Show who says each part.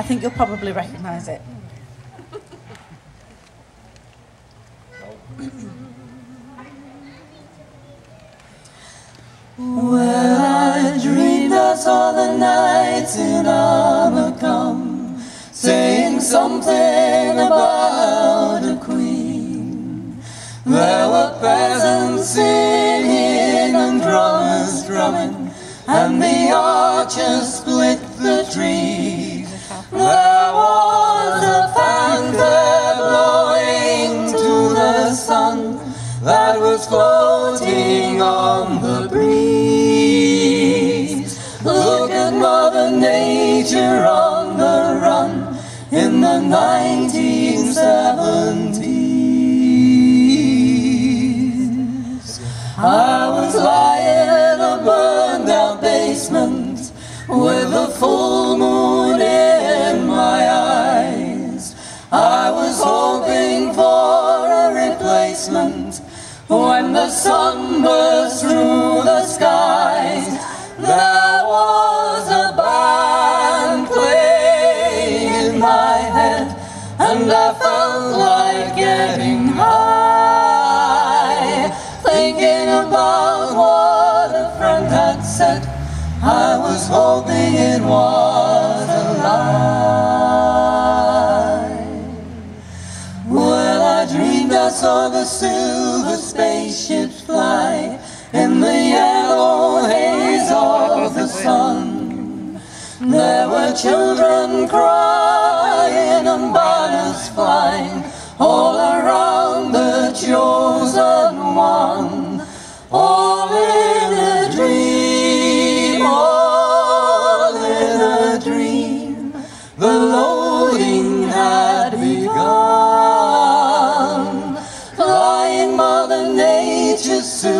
Speaker 1: I think you'll probably recognise it.
Speaker 2: Well, I dreamed I saw the knights in armor come, saying something about a queen. There were peasants singing and drummers drumming, and the archers. There was a fanfare blowing to the sun that was floating on the breeze. Look at Mother Nature on the run in the 1970s. I was lying in a burned out basement with a I was hoping for a replacement when the sun burst through the skies. There was a band playing in my head, and I felt like getting high, thinking about what a friend had said. I was hoping it was a lie. Saw the silver spaceships fly in the yellow haze of the sun. There were children crying and banners flying all around the chosen one. All in a dream, all in a dream. The loading Mother